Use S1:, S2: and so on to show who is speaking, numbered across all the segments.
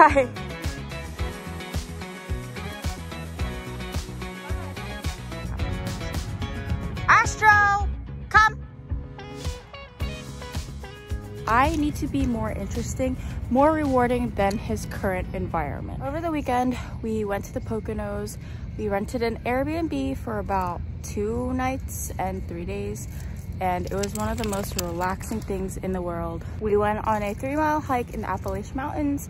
S1: Hi. Astro, come. I need to be more interesting, more rewarding than his current environment. Over the weekend, we went to the Poconos. We rented an Airbnb for about two nights and three days and it was one of the most relaxing things in the world. We went on a three mile hike in the Appalachian Mountains.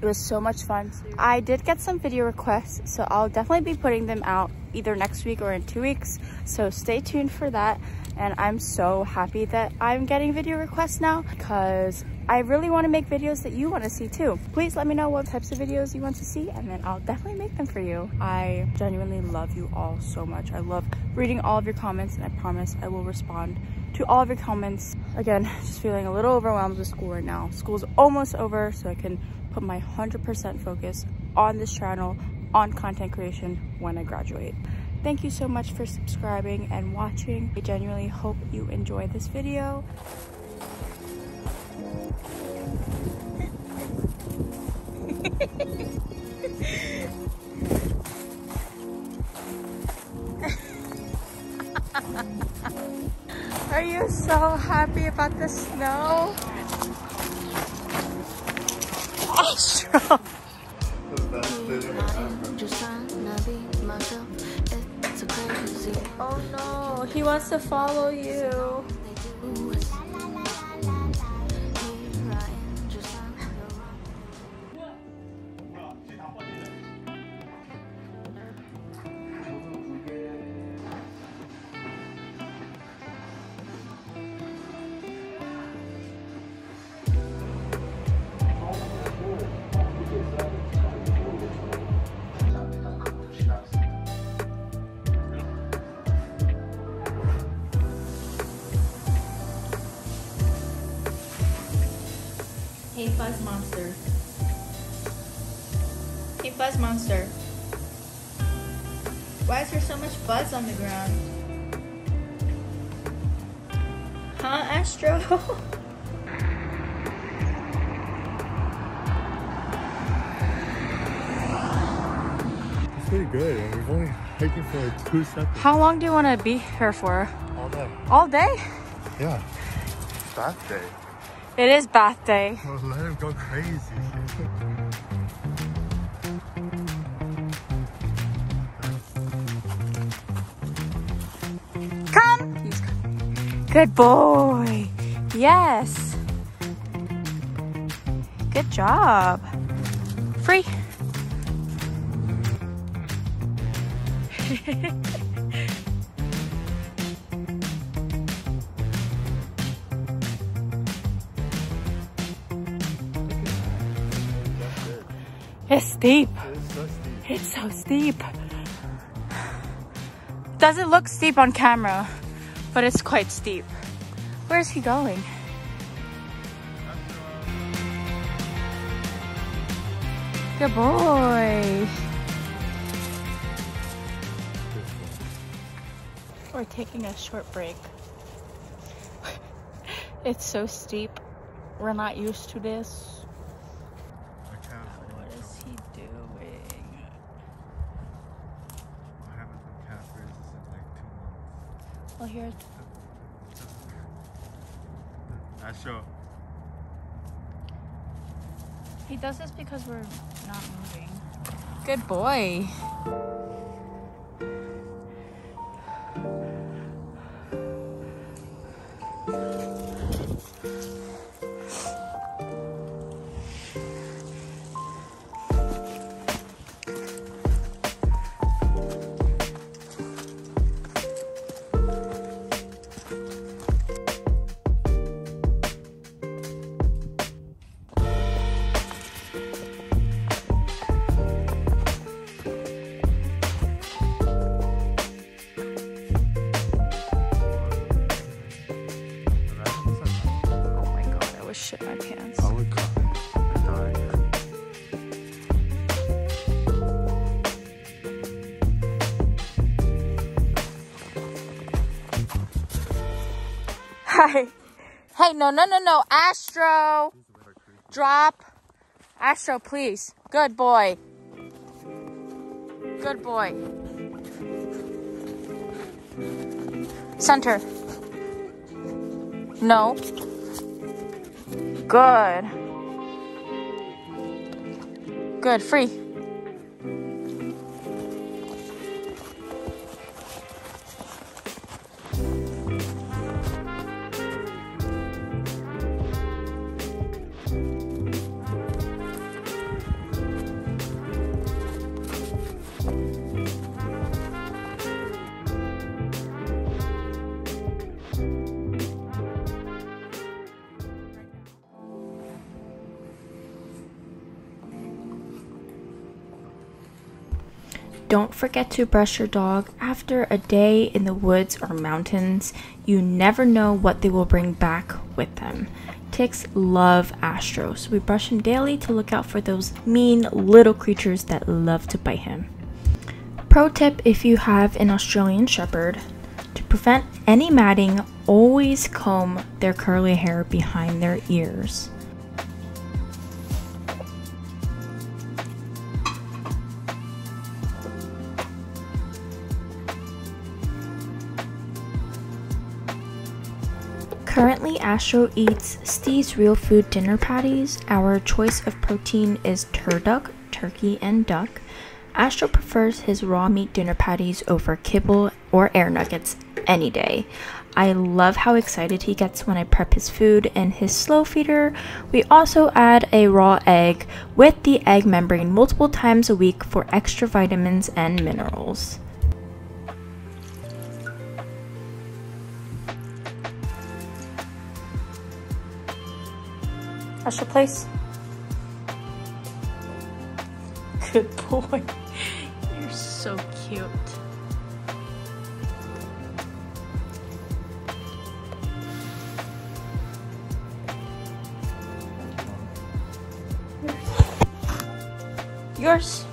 S1: It was so much fun. I did get some video requests, so I'll definitely be putting them out either next week or in two weeks. So stay tuned for that. And I'm so happy that I'm getting video requests now because I really want to make videos that you want to see too. Please let me know what types of videos you want to see and then I'll definitely make them for you. I genuinely love you all so much. I love reading all of your comments and I promise I will respond to all of your comments. Again, just feeling a little overwhelmed with school right now. School's almost over so I can put my 100% focus on this channel, on content creation when I graduate. Thank you so much for subscribing and watching. I genuinely hope you enjoy this video. Are you so happy about the snow? Oh no, he wants to follow you.
S2: Hey Fuzz Monster. Hey Fuzz Monster. Why is there so much fuzz on the ground? Huh, Astro?
S3: It's pretty good. and We've only hiking for like two seconds
S1: How long do you want to be here for?
S3: all day.
S1: All day?
S3: Yeah. Bath day.
S1: It is bath day.
S3: Well, let him go crazy.
S1: Come! Good boy. Yes. Good job. Free. It's steep.
S3: It's so steep.
S1: It's so steep. Doesn't look steep on camera, but it's quite steep. Where's he going? Good boy. We're taking a short break. it's so steep. We're not used to this.
S3: I can't.
S1: What is he doing?
S3: I haven't done calf raises in like two months.
S1: Well, here,
S3: Astro.
S1: he does this because we're not moving. Good boy. Hi. Hey, no, no, no, no. Astro. Drop. Astro, please. Good boy. Good boy. Center. No. Good. Good. Free.
S4: Don't forget to brush your dog after a day in the woods or mountains. You never know what they will bring back with them. Ticks love Astro, so we brush him daily to look out for those mean little creatures that love to bite him. Pro tip if you have an Australian Shepherd to prevent any matting, always comb their curly hair behind their ears. Currently, Astro eats Steve's Real Food dinner patties. Our choice of protein is turduck, turkey, and duck. Astro prefers his raw meat dinner patties over kibble or air nuggets any day. I love how excited he gets when I prep his food and his slow feeder. We also add a raw egg with the egg membrane multiple times a week for extra vitamins and minerals.
S1: That's your place. Good boy. You're so cute. Yours.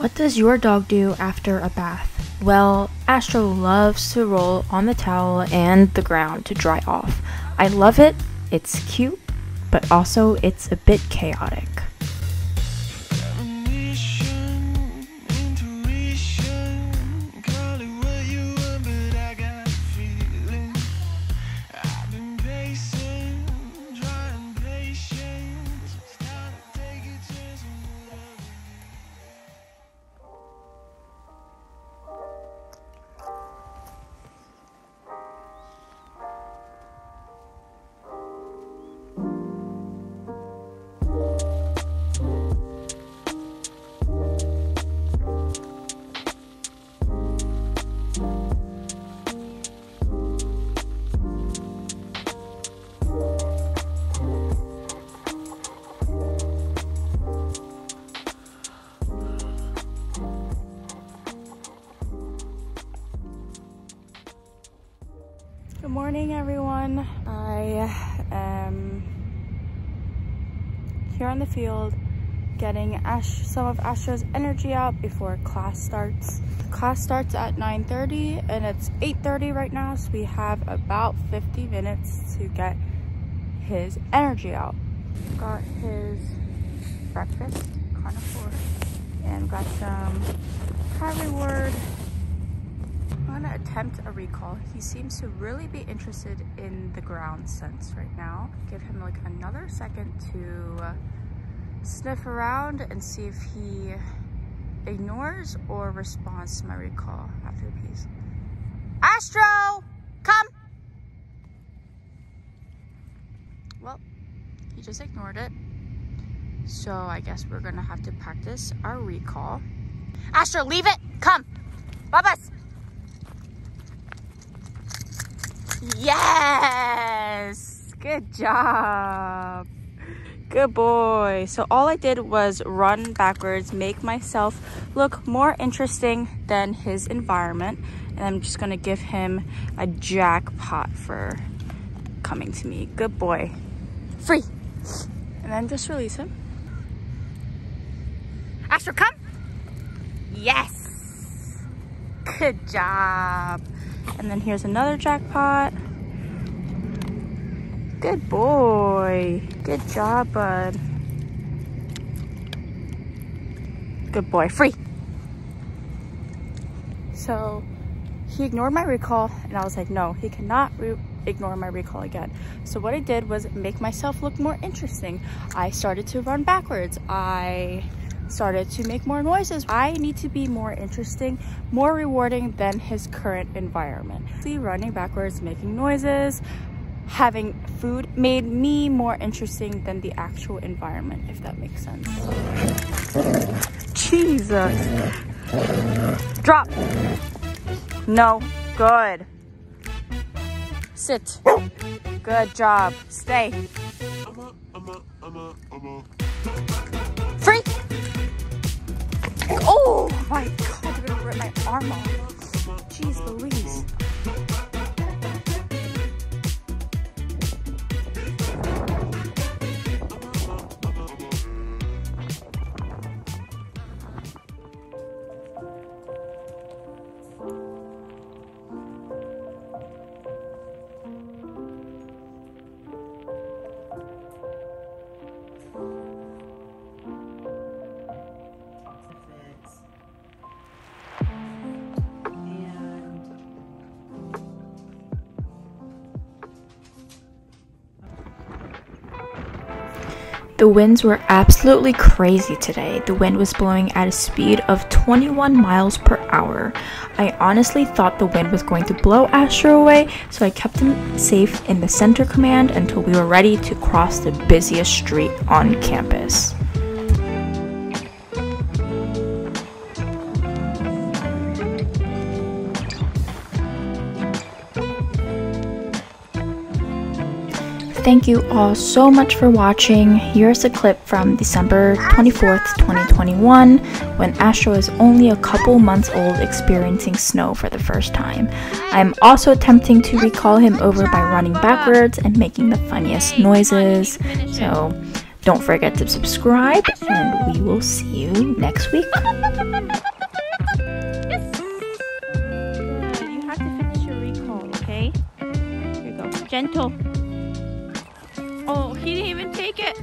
S4: What does your dog do after a bath? Well, Astro loves to roll on the towel and the ground to dry off. I love it, it's cute, but also it's a bit chaotic.
S1: Field getting Ash some of Astro's energy out before class starts. Class starts at 9.30 and it's 8.30 right now, so we have about 50 minutes to get his energy out. Got his breakfast, carnivore, and got some high reward I'm gonna attempt a recall. He seems to really be interested in the ground scents right now. Give him like another second to sniff around and see if he ignores or responds to my recall after the piece. Astro, come! Well, he just ignored it. So I guess we're gonna have to practice our recall. Astro, leave it! Come! Babas! Yes! Good job. Good boy. So all I did was run backwards, make myself look more interesting than his environment. And I'm just gonna give him a jackpot for coming to me. Good boy. Free. And then just release him. Astro, come. Yes. Good job. And then here's another jackpot. Good boy. Good job, bud. Good boy. Free. So he ignored my recall and I was like, no, he cannot ignore my recall again. So what I did was make myself look more interesting. I started to run backwards. I started to make more noises. I need to be more interesting, more rewarding than his current environment. See, running backwards, making noises, having food made me more interesting than the actual environment, if that makes sense. Jesus. Drop. No. Good. Sit. Good job. Stay. Free. Oh my god, you're gonna rip my arm off. Jeez Louise.
S4: The winds were absolutely crazy today. The wind was blowing at a speed of 21 miles per hour. I honestly thought the wind was going to blow Astro away, so I kept him safe in the center command until we were ready to cross the busiest street on campus. Thank you all so much for watching. Here's a clip from December 24th, 2021, when Astro is only a couple months old experiencing snow for the first time. I'm also attempting to recall him over by running backwards and making the funniest noises. So don't forget to subscribe, and we will see you next week.
S1: You Oh, he didn't even take it.